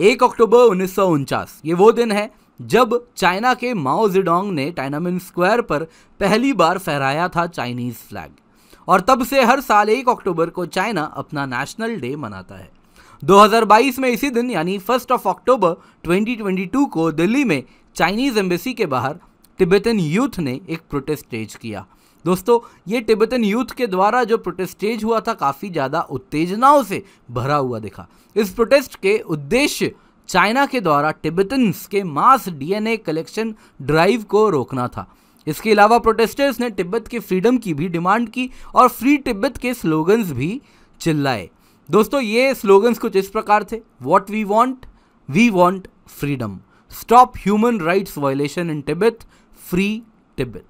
एक अक्टूबर उन्नीस ये वो दिन है जब चाइना के माओ जिडोंग ने टाइनामिन स्क्वायर पर पहली बार फहराया था चाइनीज़ फ्लैग और तब से हर साल एक अक्टूबर को चाइना अपना नेशनल डे मनाता है। 2022 में इसी दिन, यानी फ़र्स्ट ऑफ़ अक्टूबर 2022 को दिल्ली में चाइनीज़ एम्बेसी के बाहर तिब्बतन यूथ ने एक प्रोटेस्ट स्टेज किया। दोस्तों, ये तिब्बतन यूथ के द्वारा जो प्रोटेस्ट स्टेज हुआ था, काफ़ी ज़्यादा उत्तेजनाओं से भरा हुआ दिखा। इस प्रोटेस्ट के उद्देश्य चाइना के द्वारा टिबेटन्स के मास डीएनए कलेक्शन ड्राइव को रोकना था। इसके अलावा प्रोटेस्टर्स ने तिब्बत के फ्रीडम की भी डिमांड की और फ्री तिब्बत के स्लोगन्स भी चिल्लाए। दोस्तों, ये स्लोगन्स कुछ इस प्रकार थे। What we want we want freedom stop human rights violation in Tibet free Tibet